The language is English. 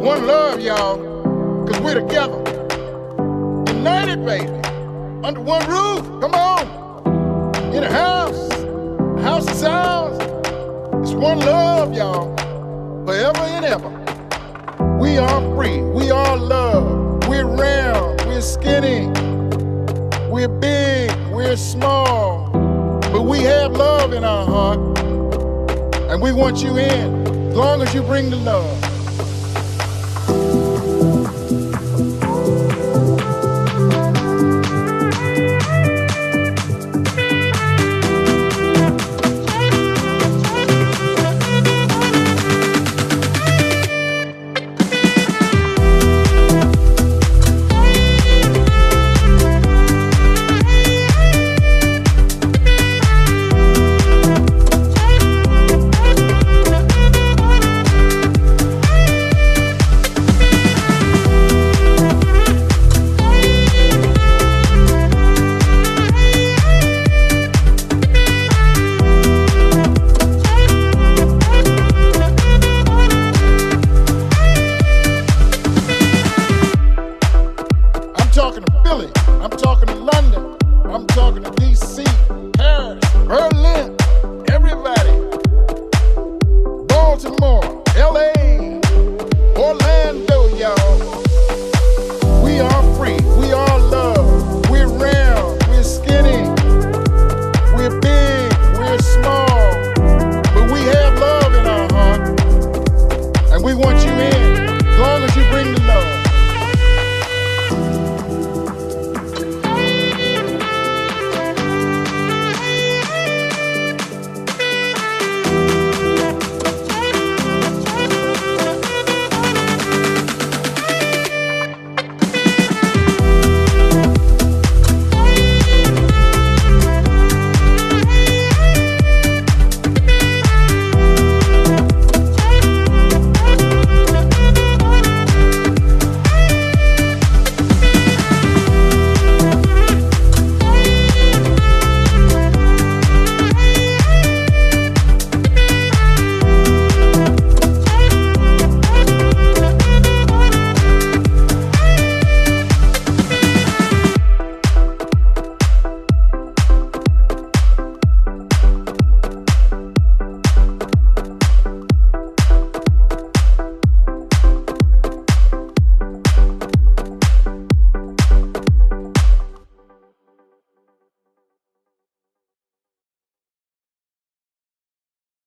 One love, y'all, cause we're together. United, baby. Under one roof. Come on. In a house. A house of sounds. It's one love, y'all. Forever and ever. We are free. We are love. We're round. We're skinny. We're big. We're small. But we have love in our heart. And we want you in as long as you bring the love. I'm talking to London. I'm talking to DC, Paris, Berlin, everybody. Baltimore, LA, Orlando, y'all. We are free. We are love. We're round. We're skinny. We're big. We're small. But we have love in our heart. And we want you in